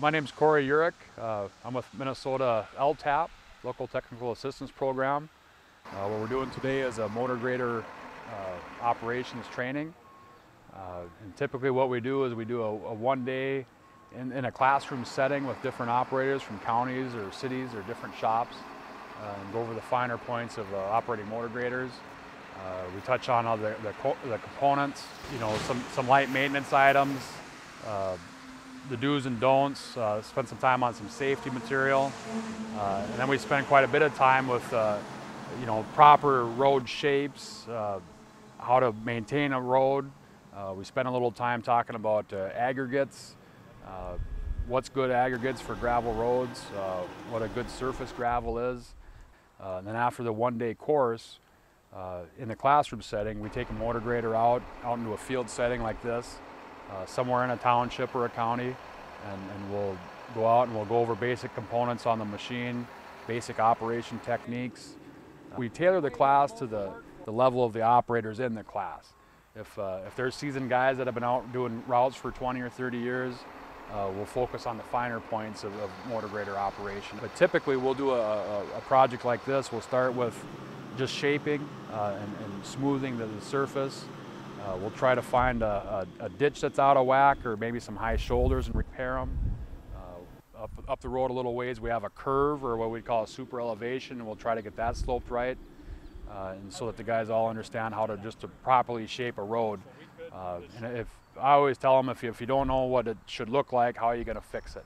My name is Corey Uhrich. Uh, I'm with Minnesota LTAP, Local Technical Assistance Program. Uh, what we're doing today is a motor grader uh, operations training. Uh, and typically what we do is we do a, a one day in, in, a classroom setting with different operators from counties or cities or different shops uh, and go over the finer points of uh, operating motor graders. we touch on all the, the, the, components, you know, some, some light maintenance items, the do's and don'ts, uh, spend some time on some safety material, uh, and then we spend quite a bit of time with, uh, you know, proper road shapes, uh, how to maintain a road. Uh, we spend a little time talking about uh, aggregates, what's good aggregates for gravel roads, what a good surface gravel is. and then after the one-day course, in the classroom setting, we take a motor grader out, out into a field setting like this, uh, somewhere in a township or a county and, and we'll go out and we'll go over basic components on the machine, basic operation techniques. We tailor the class to the, the level of the operators in the class. If, uh, if there's seasoned guys that have been out doing routes for 20 or 30 years, uh, we'll focus on the finer points of, of, motor grader operation. But typically we'll do a, a, a, project like this. We'll start with just shaping uh, and, and, smoothing the, the surface. Uh, we'll try to find a, a, a, ditch that's out of whack or maybe some high shoulders and repair them. Uh, up, up the road a little ways we have a curve or what we'd call a super elevation and we'll try to get that sloped right uh, and so that the guys all understand how to just to properly shape a road. Uh, and if I always tell them if you, if you don't know what it should look like, how are you going to fix it?